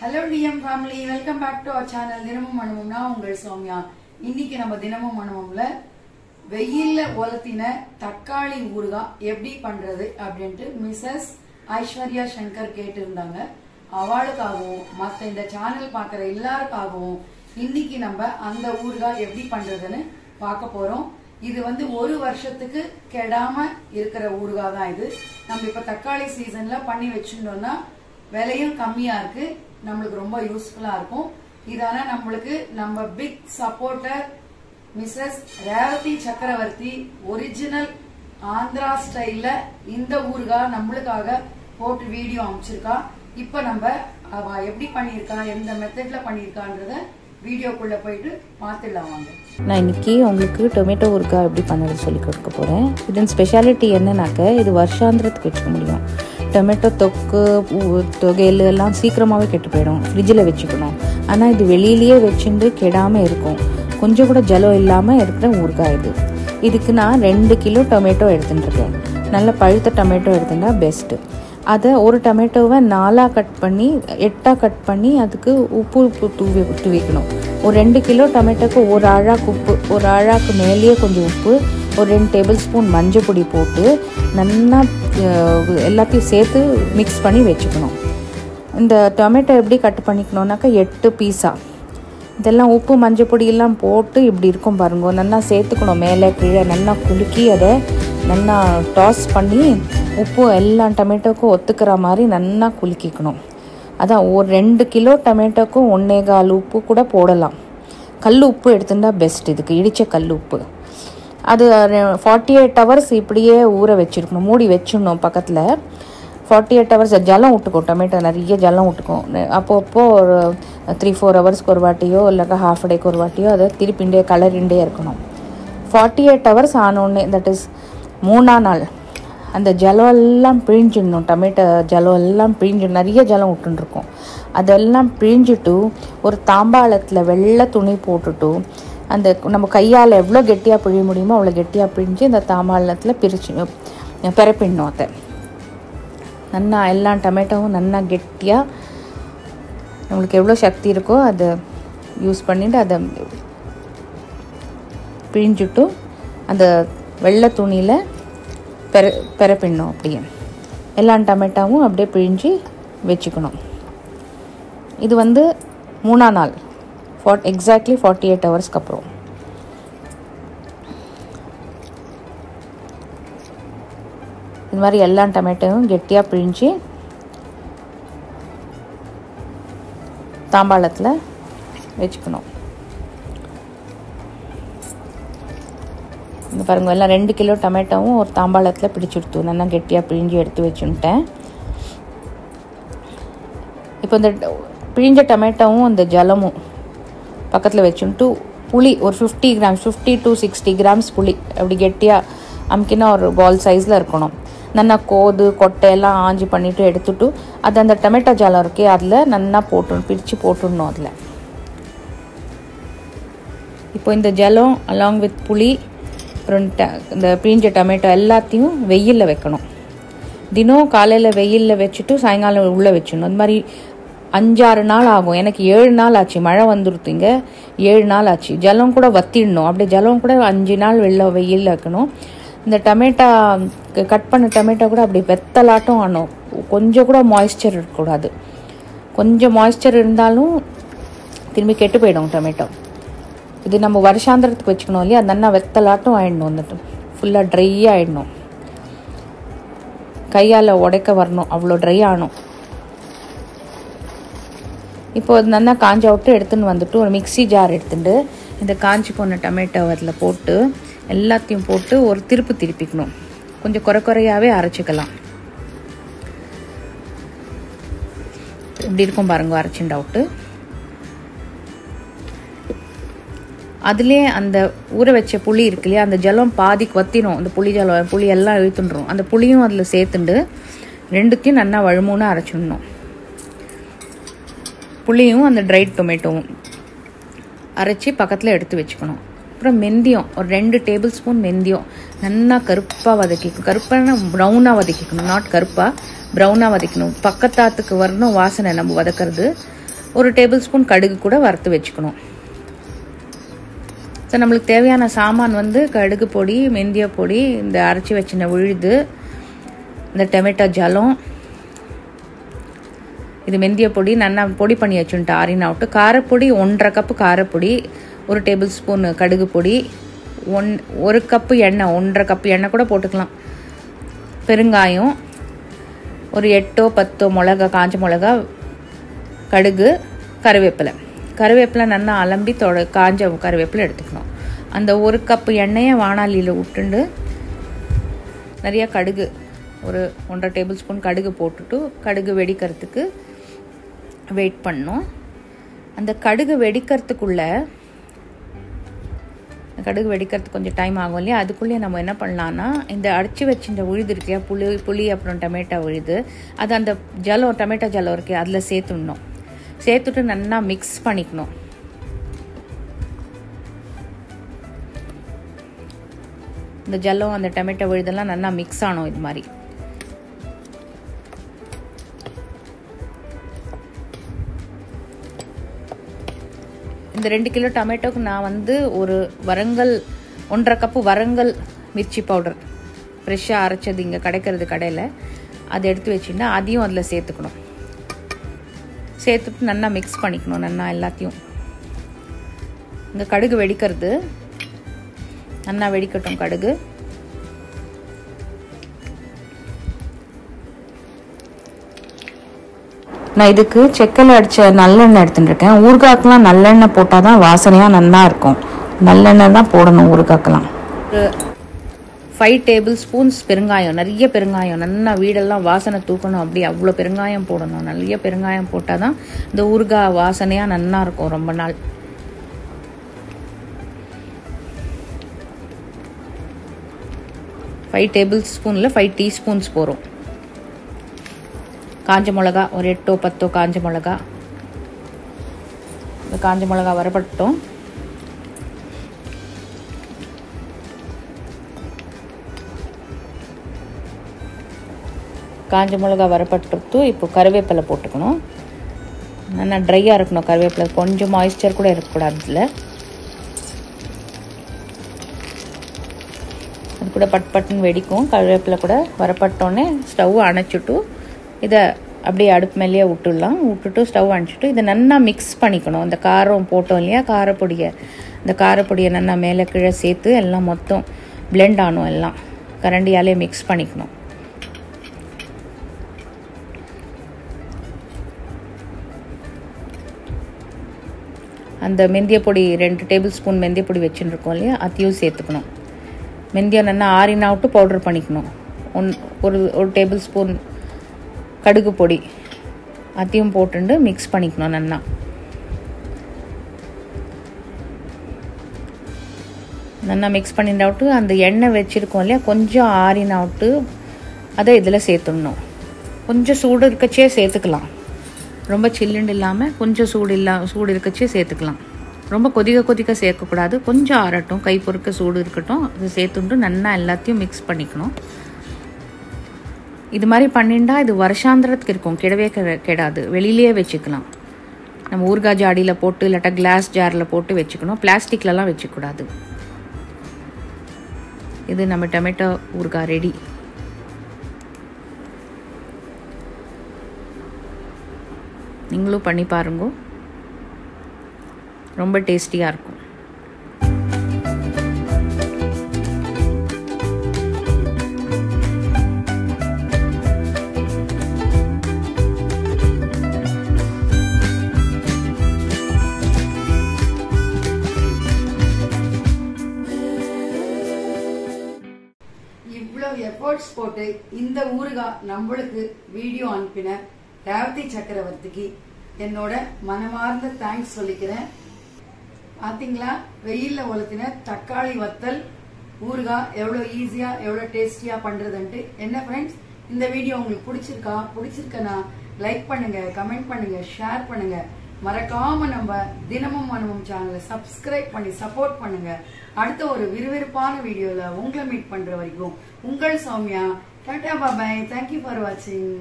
Hello TM family welcome back to our channel தினமும் மனமும்னா உங்கள் சௌமியா. இன்னைக்கு நம்ம தினமும் மனமும்ல வெயில்ல உலத்தின தக்காளி ஊறுகாய் எப்படி பண்றது அப்படின்ட்டு மிஸ்ஸஸ் ஐஸ்வர்யா சங்கர் கேட்டிருந்தாங்க. அவளுக்காகவும் மற்ற இந்த சேனல் பார்க்குற எல்லாருக்காகவும் இன்னைக்கு நம்ம அந்த ஊறுகாய் எப்படி பண்றதுன்னு பார்க்க போறோம். இது வந்து ஒரு வருஷத்துக்கு கெடாம இருக்கிற ஊறுகாய் தான் இது. நம்ம இப்ப தக்காளி சீசன்ல பண்ணி வச்சுட்டோம்னா விலையும் கம்மியா இருக்கு. நம்மளுக்கு ரொம்ப யூஸ்ஃபுல்லா இருக்கும். இதான நம்மளுக்கு நம்ம பிக் சப்போர்ட்டர் மிஸ்ஸஸ் ரேவதி சக்கரவர்த்தி ஒரிஜினல் ஆந்திரா ஸ்டைல்ல இந்த ஊறுகாய் நம்மளுக்காக போட்டு வீடியோ அமைச்சிருக்கா. இப்ப நம்ம அவ எப்படி பண்ணியிருக்கா எந்த மெத்தட்ல பண்ணியிருக்கான்றத வீடியோக்குள்ள போயிட்டு பார்த்துடலாம் வாங்க. நான் இன்னைக்கு உங்களுக்கு டொமேட்டோ ஊறுகாய் எப்படி பண்ணுறது சொல்லி கொடுக்க போகிறேன் இதன் ஸ்பெஷாலிட்டி என்னன்னாக்க இது வருஷாந்திரத்துக்கு வச்சுக்க முடியும். டொமேட்டோ தொக்கு தொகையில் எல்லாம் சீக்கிரமாகவே கெட்டு போயிடும். ஃப்ரிட்ஜில் வச்சுக்கணும். ஆனால் இது வெளியிலேயே வச்சுட்டு கெடாமல் இருக்கும். கொஞ்சம் கூட ஜலம் இல்லாமல் இருக்கிற ஊறுகாய் இது. இதுக்கு நான் ரெண்டு கிலோ டொமேட்டோ எடுத்துட்டுருக்கேன். நல்ல பழுத்த டொமேட்டோ எடுத்துட்டா பெஸ்ட்டு அதை ஒரு டொமேட்டோவை நாலாக கட் பண்ணி எட்டாக கட் பண்ணி அதுக்கு உப்பு உப்பு தூவி தூவிக்கணும். ஒரு ரெண்டு கிலோ டொமேட்டோக்கு ஒரு அழாக்கு உப்பு ஒரு அழாக்கு மேலேயே கொஞ்சம் உப்பு ஒரு ரெண்டு டேபிள் ஸ்பூன் மஞ்சள் பொடி போட்டு நல்லா எல்லாத்தையும் சேர்த்து மிக்ஸ் பண்ணி வச்சுக்கணும். இந்த டொமேட்டோ எப்படி கட் பண்ணிக்கணுன்னாக்கா எட்டு பீஸா. இதெல்லாம் உப்பு மஞ்சள் பொடியெல்லாம் போட்டு இப்படி இருக்கும் பாருங்க. நல்லா சேர்த்துக்கணும் மேலே கீழே. நல்லா குலுக்கி அதை நல்லா டாஸ் பண்ணி உப்பு எல்லா டொமேட்டோக்கும் ஒத்துக்கிற மாதிரி நல்லா குலுக்கிக்கணும். அதான் ஒரு ரெண்டு கிலோ டொமேட்டோக்கும் ஒன்னே கால் உப்பு கூட போடலாம். கல் உப்பு எடுத்துட்டா பெஸ்ட் இதுக்கு இடித்த கல் உப்பு. அது ஃபார்ட்டி எயிட் ஹவர்ஸ் இப்படியே ஊற வச்சுருக்கணும். மூடி வச்சிடணும் பக்கத்தில். ஃபார்ட்டி எயிட் ஹவர்ஸ் ஜலம் விட்டுக்கும் டொமேட்டோ நிறைய ஜலம் விட்டுக்கும். அப்பப்போ ஒரு த்ரீ ஃபோர் ஹவர்ஸ்க்கு ஒரு வாட்டியோ இல்லைக்கா ஹாஃப் டேக்கு ஒரு வாட்டியோ அதை திருப்பிண்டே கலரிண்டே இருக்கணும். ஃபார்ட்டி எயிட் ஹவர்ஸ் ஆனோடனே தட் இஸ் மூணா நாள் அந்த ஜலம் எல்லாம் பிழிஞ்சிடணும். டொமேட்டோ ஜலம் எல்லாம் பிழிஞ்சு நிறைய ஜலம் விட்டுருக்கும் அதெல்லாம் பிழிஞ்சிட்டு ஒரு தாம்பாளத்தில் வெள்ளை துணி போட்டுட்டு அந்த நம்ம கையால் எவ்வளோ கெட்டியாக பிழிய முடியுமோ அவ்வளோ கெட்டியாக பிழிஞ்சு அந்த தாம்பாளத்தில் பிரிச்சு பிறப்பிடணும் அதை. நல்லா எல்லா டொமேட்டோவும் நல்லா கெட்டியாக நம்மளுக்கு எவ்வளோ சக்தி இருக்கோ அதை யூஸ் பண்ணிட்டு அதை பிழிஞ்சுட்டு அந்த வெள்ளை துணியில் பெற பெறப்பிடணும் அப்படியே. எல்லா டொமேட்டோவும் அப்படியே பிழிஞ்சு வச்சுக்கணும். இது வந்து மூணா நாள். ஃபார்ட் எக்ஸாக்ட்லி ஃபார்ட்டி எயிட் ஹவர்ஸ்க்கு அப்புறம். இது மாதிரி எல்லா டொமேட்டோவும் கெட்டியாக பிழிஞ்சு தாம்பாளத்தில் வச்சுக்கணும். இந்த பாருங்கள் எல்லாம் ரெண்டு கிலோ டொமேட்டோவும் ஒரு தாம்பாளத்தில் பிடிச்சிடுத்து நல்லா கெட்டியாக பிழிஞ்சு எடுத்து வச்சுட்டேன். இப்போ இந்த பிழிஞ்ச டொமேட்டோவும் இந்த ஜலமும் பக்கத்தில் வச்சுட்டு புளி ஒரு fifty grams fifty to sixty grams புளி. அப்படி கெட்டியாக அமுக்கினா ஒரு பால் சைஸில் இருக்கணும். நல்லா கோது கொட்டை எல்லாம் ஆஞ்சி பண்ணிவிட்டு எடுத்துட்டு அது அந்த டொமேட்டோ ஜாலம் இருக்கே அதில் நல்லா போட்டு பிரித்து போட்டுடணும் அதில். இப்போ இந்த ஜலம் அலாங் வித் புளி அப்புறம் ட- இந்த பிழிஞ்ச டொமேட்டோ எல்லாத்தையும் வெயிலில் வைக்கணும். தினம் காலையில் வெயிலில் வச்சுட்டு சாயங்காலம் உள்ளே வச்சிடணும். அது மாதிரி அஞ்சாறு நாள் ஆகும். எனக்கு ஏழு நாள் ஆச்சு. மழை வந்துருத்துங்க ஏழு நாள் ஆச்சு. ஜலம் கூட வத்திடணும். அப்படியே ஜலம் கூட அஞ்சு நாள் வெளில வெயிலில் வைக்கணும் இந்த டமேட்டா கட் பண்ண டொமேட்டோ கூட அப்படி வெத்தலாட்டம் ஆனோம் கொஞ்சம் கூட மாய்ஸ்சர் இருக்கக்கூடாது. கொஞ்சம் மாய்ஸ்சர் இருந்தாலும் திரும்பி கெட்டு போயிடும் டொமேட்டோ. இது நம்ம வருஷாந்திரத்துக்கு வச்சுக்கணும் இல்லையா? அந்த அண்ணா வெத்தலாட்டம் ஆயிடணும். வந்துட்டு ஃபுல்லாக ட்ரை ஆயிடணும். கையால் உடைக்க வரணும். அவ்வளோ ட்ரை ஆகணும். இப்போ அது நல்லா காஞ்ச விட்டு எடுத்துன்னு வந்துட்டு ஒரு மிக்ஸி ஜார் எடுத்துட்டு இந்த காஞ்சி போன டொமேட்டோ அதில் போட்டு எல்லாத்தையும் போட்டு ஒரு திருப்பு திருப்பிக்கணும். கொஞ்சம் குறை குறையாகவே அரைச்சிக்கலாம். இப்படி இருக்கும் பாருங்க அரைச்சின் டவுட்டு அதுலேயே அந்த ஊற வச்ச புளி இருக்கு இல்லையா அந்த ஜலம் பாதிக்கு வத்திரும். அந்த புளி ஜலம் புளி எல்லாம் இழுத்துன்றோம். அந்த புளியும் அதில் சேர்த்துண்டு ரெண்டுத்தையும் நல்லா வழுமூணு அரைச்சிடணும். புளியும் அந்த ட்ரைட் டொமேட்டோவும் அரைச்சி பக்கத்தில் எடுத்து வச்சுக்கணும். அப்புறம் மெந்தியம் ஒரு ரெண்டு டேபிள் ஸ்பூன் மெந்தியம். நல்லா கருப்பாக வதக்கிக்கணும். கருப்பான ப்ரௌனாக வதக்கிக்கணும். நாட் கருப்பாக ப்ரௌனாக வதக்கணும் பக்கத்தாத்துக்கு வரணும் வாசனை. நம்ம வதக்கிறது ஒரு டேபிள் ஸ்பூன் கடுகு கூட வறுத்து வச்சுக்கணும். ஸோ நம்மளுக்கு தேவையான சாமான் வந்து கடுகு பொடி மெந்திய பொடி இந்த அரைச்சி வச்சின உழுது இந்த டொமேட்டோ ஜலம் இது மெந்திய பொடி நல்லா பொடி பண்ணி வச்சுன்ட்டு ஆறினா விட்டு காரப்பொடி ஒன்றரை கப்பு காரப்பொடி ஒரு டேபிள் ஸ்பூன் கடுகு பொடி ஒன் ஒரு கப்பு எண்ணெய் ஒன்றரை கப்பு எண்ணெய் கூட போட்டுக்கலாம். பெருங்காயம் ஒரு எட்டோ பத்தோ மிளகா காஞ்ச மிளகா கடுகு கருவேப்பிலை. கருவேப்பிலை நல்லா அலம்பி தொட காஞ்ச கருவேப்பிலை எடுத்துக்கணும். அந்த ஒரு கப்பு எண்ணெயை வானாலியில் விட்டுண்டு நிறையா கடுகு ஒரு ஒன்றரை டேபிள் ஸ்பூன் கடுகு போட்டுட்டு கடுகு வெடிக்கிறதுக்கு வெயிட் பண்ணோம். அந்த கடுகு வெடிக்கிறதுக்குள்ள கடுகு வெடிக்கிறதுக்கு கொஞ்சம் டைம் ஆகும் இல்லையா? அதுக்குள்ளேயே நம்ம என்ன பண்ணலான்னா இந்த அடிச்சு வச்சிருந்த உழுது இருக்கையா புளி புளி அப்புறம் டொமேட்டோ உழுது. அது அந்த ஜலம் டொமேட்டோ ஜலம் இருக்கு அதில் சேர்த்துடணும். சேர்த்துட்டு நல்லா மிக்ஸ் பண்ணிக்கணும். இந்த ஜல்லம் அந்த டொமேட்டோ விழுதெல்லாம் நல்லா மிக்ஸ் ஆனோம் இது மாதிரி. இந்த ரெண்டு கிலோ டொமேட்டோக்கு நான் வந்து ஒரு வரங்கல் ஒன்றரை கப்பு வரங்கல் மிர்ச்சி பவுடர். ஃப்ரெஷ்ஷாக அரைச்சது இங்கே கிடைக்கிறது கடையில். அதை எடுத்து வச்சுன்னா அதையும் அதில் சேர்த்துக்கணும். சேர்த்துட்டு நல்லா மிக்ஸ் பண்ணிக்கணும் நல்லா எல்லாத்தையும். இந்த கடுகு வெடிக்கிறது. நல்லா வெடிக்கட்டும் கடுகு. நான் இதுக்கு செக்கில் அடித்த நல்லெண்ணெய் எடுத்துட்டு இருக்கேன் ஊறுகாக்கெலாம் நல்லெண்ணெய் போட்டால் தான் வாசனையாக நல்லா இருக்கும். நல்லெண்ணெய் தான் போடணும் ஊறுகாக்கெலாம் ஃபைவ் டேபிள் ஸ்பூன்ஸ் பெருங்காயம் நிறைய பெருங்காயம் நல்லா வீடெல்லாம் வாசனை தூக்கணும். அப்படி அவ்வளோ பெருங்காயம் போடணும். நிறைய பெருங்காயம் போட்டால் தான் இந்த ஊறுகாய் வாசனையாக நல்லா இருக்கும் ரொம்ப நாள். ஃபைவ் டேபிள் ஸ்பூனில் ஃபைவ் டீஸ்பூன்ஸ் போகிறோம் காஞ்ச மிளகா ஒரு எட்டோ பத்தோ காஞ்ச மிளகா. இந்த காஞ்ச மிளகா வரப்பட்டோம். காஞ்ச மிளகா வரப்பட்டு இப்போ கருவேப்பிலை போட்டுக்கணும். நல்லா ட்ரையாக இருக்கணும் கருவேப்பிலை. கொஞ்சம் மாய்ஸ்சர் கூட இருக்கக்கூடாது அதில் அது கூட பட் பட்டுன்னு வெடிக்கும். கருவேப்பிலை கூட வரப்பட்டோன்னே ஸ்டவ் அணைச்சிட்டு இதை அப்படியே அடுப்பு மேலேயே விட்டுடலாம். விட்டுட்டு ஸ்டவ் அணைச்சிட்டு இதை நல்லா மிக்ஸ் பண்ணிக்கணும். இந்த காரம் போட்டோம் இல்லையா? காரப்பொடியை. இந்த காரப்பொடியை நல்லா மேலே கீழே சேர்த்து எல்லாம் மொத்தம் பிளெண்ட் ஆகணும் எல்லாம். கரண்டியாலே மிக்ஸ் பண்ணிக்கணும். அந்த மெந்திய பொடி ரெண்டு டேபிள் ஸ்பூன் மெந்திய பொடி வச்சுருக்கோம் இல்லையா? அதையும் சேர்த்துக்கணும். மெந்தியம் நல்லா ஆறினா விட்டு பவுடர் பண்ணிக்கணும். ஒன் ஒரு ஒரு டேபிள் ஸ்பூன் கடுகு பொடி அதையும் போட்டுண்டு மிக்ஸ் பண்ணிக்கணும் நல்லா. நல்லா மிக்ஸ் பண்ணிட்டு விட்டு அந்த எண்ணெய் வச்சுருக்கோம் இல்லையா கொஞ்சம் ஆறினா விட்டு அதை இதில் சேர்த்துடணும். கொஞ்சம் சூடு இருக்கச்சே சேர்த்துக்கலாம். ரொம்ப சில்லுண்டு இல்லாமல் கொஞ்சம் சூடு இல்லா சூடு இருக்கச்சே சேர்த்துக்கலாம். ரொம்ப கொதிக்க கொதிக்க சேர்க்கக்கூடாது. கொஞ்சம் ஆறட்டும். கை பொறுக்க சூடு இருக்கட்டும். அது சேர்த்துட்டு நல்லா எல்லாத்தையும் மிக்ஸ் பண்ணிக்கணும். இது மாதிரி பண்ணிண்டா இது வருஷாந்திரத்துக்கு இருக்கும். கிடவே கெ- கெடாது. வெளியிலேயே வச்சுக்கலாம். நம்ம ஊறுகாய் ஜாடியில் போட்டு இல்லாட்டா கிளாஸ் ஜாரில் போட்டு வச்சுக்கணும். பிளாஸ்டிக்லலாம் வச்சுக்கூடாது. இது நம்ம டொமேட்டோ ஊறுகாய் ரெடி. நீங்களும் பண்ணி பாருங்க. ரொம்ப டேஸ்டியாக இருக்கும். இவ்வளவு எஃபர்ட்ஸ் போட்டு இந்த ஊறுகாய் நம்மளுக்கு வீடியோ அனுப்பின ரேவதி சக்கரவர்த்திக்கு என்னோட மனமார்ந்த தேங்க்ஸ் சொல்லிக்கிறேன். பாத்தீங்களா? வெயில்ல உலர்த்தின தக்காளி வத்தல் ஊறுகாய் எவ்வளவு ஈஸியா எவ்வளவு டேஸ்டியா பண்றதுன்ட்டு. என்ன ஃப்ரெண்ட்ஸ் இந்த வீடியோ உங்களுக்கு பிடிச்சிருக்கா? பிடிச்சிருக்கனா லைக் பண்ணுங்க கமெண்ட் பண்ணுங்க ஷேர் பண்ணுங்க. மறக்காம நம்ம தினமும் மனமும் சேனலை சப்ஸ்கிரைப் பண்ணி சப்போர்ட் பண்ணுங்க. அடுத்த ஒரு விறுவிறுப்பான வீடியோல உங்களை மீட் பண்ற வரைக்கும் உங்கள் Soumya tata bye bye thank you for வாட்சிங்